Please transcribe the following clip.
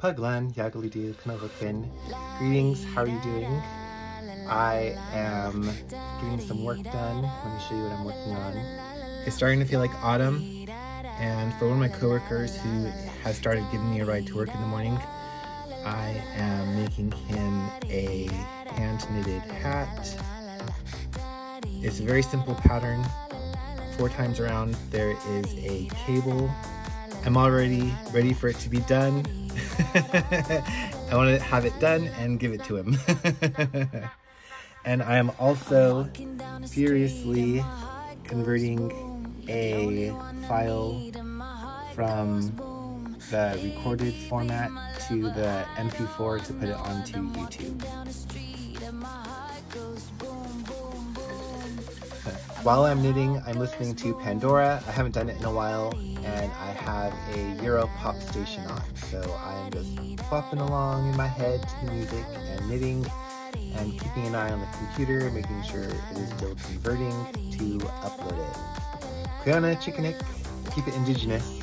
Puglan, Yagalidu, Kanalukpin. Greetings, how are you doing? I am getting some work done. Let me show you what I'm working on. It's starting to feel like autumn, and for one of my coworkers who has started giving me a ride to work in the morning, I am making him a hand knitted hat. It's a very simple pattern. Four times around there is a cable. I'm already ready for it to be done. I want to have it done and give it to him. and I am also furiously converting a file from the recorded format to the MP4 to put it onto YouTube. While I'm knitting, I'm listening to Pandora. I haven't done it in a while, and I have a Euro pop station on. So I'm just flopping along in my head to the music and knitting and keeping an eye on the computer, making sure it is still converting to upload it. Kuyana Chikanik, keep it indigenous.